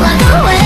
我都会